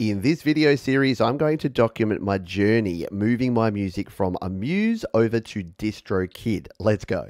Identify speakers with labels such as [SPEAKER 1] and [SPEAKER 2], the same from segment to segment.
[SPEAKER 1] In this video series, I'm going to document my journey moving my music from Amuse over to DistroKid. Let's go.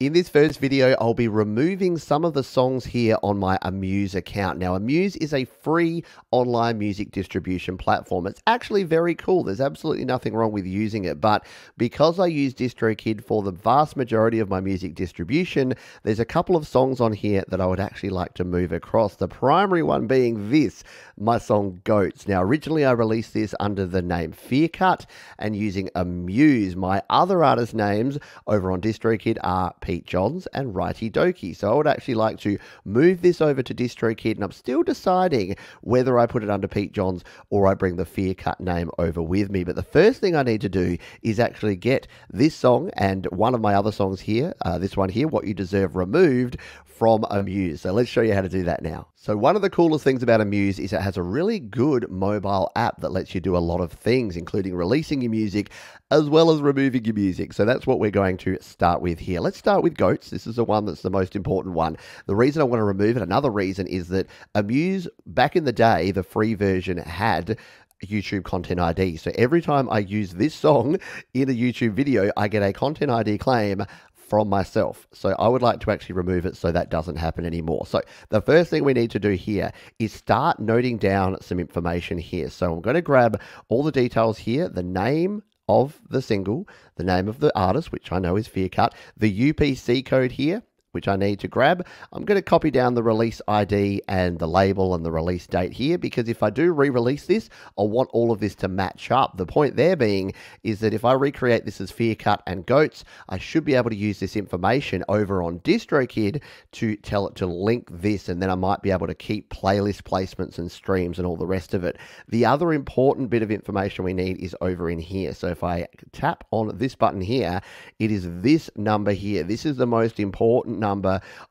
[SPEAKER 1] In this first video, I'll be removing some of the songs here on my Amuse account. Now, Amuse is a free online music distribution platform. It's actually very cool. There's absolutely nothing wrong with using it, but because I use DistroKid for the vast majority of my music distribution, there's a couple of songs on here that I would actually like to move across. The primary one being this, my song Goats. Now, originally I released this under the name Fearcut and using Amuse. My other artist names over on DistroKid are Pete Johns and Righty Doki. So I would actually like to move this over to DistroKid, and I'm still deciding whether I put it under Pete Johns or I bring the Fear Cut name over with me. But the first thing I need to do is actually get this song and one of my other songs here, uh, this one here, What You Deserve, removed from Amuse. So let's show you how to do that now. So one of the coolest things about Amuse is it has a really good mobile app that lets you do a lot of things, including releasing your music as well as removing your music. So that's what we're going to start with here. Let's start with Goats. This is the one that's the most important one. The reason I want to remove it, another reason is that Amuse, back in the day, the free version had YouTube Content ID. So every time I use this song in a YouTube video, I get a Content ID claim from myself. So I would like to actually remove it so that doesn't happen anymore. So the first thing we need to do here is start noting down some information here. So I'm going to grab all the details here, the name of the single, the name of the artist, which I know is Fear Cut, the UPC code here, which I need to grab. I'm going to copy down the release ID and the label and the release date here because if I do re-release this, I want all of this to match up. The point there being is that if I recreate this as Fear Cut and Goats, I should be able to use this information over on DistroKid to tell it to link this and then I might be able to keep playlist placements and streams and all the rest of it. The other important bit of information we need is over in here. So if I tap on this button here, it is this number here. This is the most important number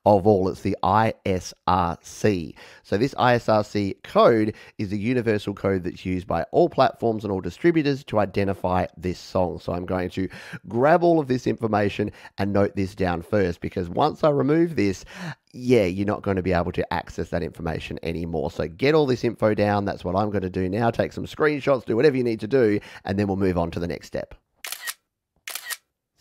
[SPEAKER 1] of all. It's the ISRC. So this ISRC code is a universal code that's used by all platforms and all distributors to identify this song. So I'm going to grab all of this information and note this down first because once I remove this, yeah, you're not going to be able to access that information anymore. So get all this info down. That's what I'm going to do now. Take some screenshots, do whatever you need to do, and then we'll move on to the next step.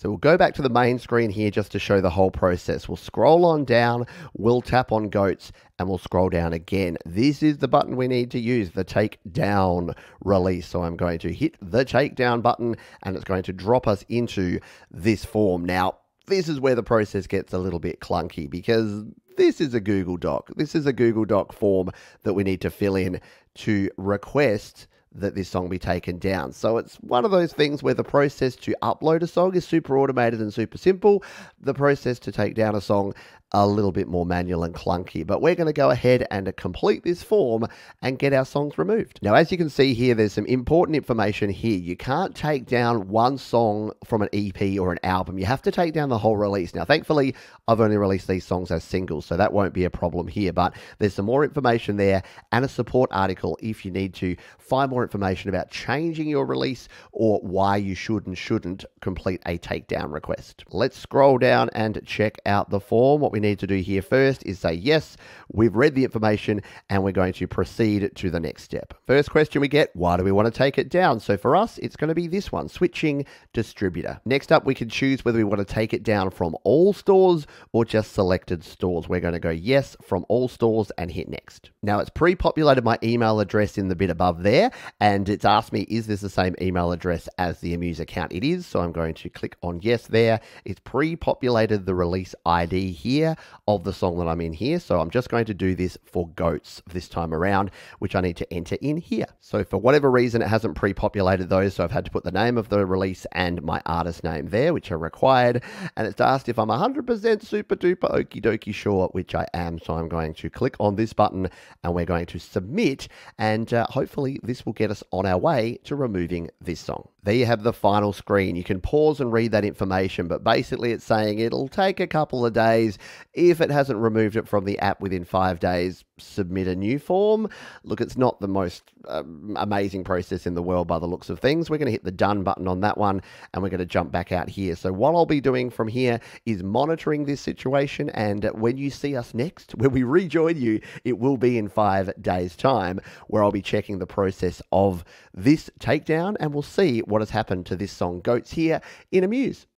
[SPEAKER 1] So we'll go back to the main screen here just to show the whole process. We'll scroll on down, we'll tap on goats, and we'll scroll down again. This is the button we need to use, the take down release. So I'm going to hit the take down button, and it's going to drop us into this form. Now, this is where the process gets a little bit clunky because this is a Google Doc. This is a Google Doc form that we need to fill in to request that this song be taken down. So it's one of those things where the process to upload a song is super automated and super simple. The process to take down a song a little bit more manual and clunky. But we're going to go ahead and complete this form and get our songs removed. Now, as you can see here, there's some important information here. You can't take down one song from an EP or an album. You have to take down the whole release. Now, thankfully, I've only released these songs as singles, so that won't be a problem here. But there's some more information there and a support article if you need to find more information about changing your release or why you should and shouldn't complete a takedown request. Let's scroll down and check out the form. What we need to do here first is say, yes, we've read the information and we're going to proceed to the next step. First question we get, why do we want to take it down? So for us, it's going to be this one, switching distributor. Next up, we can choose whether we want to take it down from all stores or just selected stores. We're going to go yes from all stores and hit next. Now it's pre-populated my email address in the bit above there and it's asked me, is this the same email address as the Amuse account? It is, so I'm going to click on yes there. It's pre-populated the release ID here of the song that I'm in here. So I'm just going to do this for goats this time around, which I need to enter in here. So for whatever reason, it hasn't pre-populated those. So I've had to put the name of the release and my artist name there, which are required. And it's asked if I'm 100% super duper okie dokie sure, which I am. So I'm going to click on this button and we're going to submit. And uh, hopefully this will get us on our way to removing this song. There you have the final screen. You can pause and read that information, but basically it's saying it'll take a couple of days. If it hasn't removed it from the app within five days, submit a new form. Look, it's not the most um, amazing process in the world by the looks of things. We're going to hit the done button on that one and we're going to jump back out here. So, what I'll be doing from here is monitoring this situation. And when you see us next, when we rejoin you, it will be in five days' time where I'll be checking the process of this takedown and we'll see what has happened to this song Goats here in Amuse.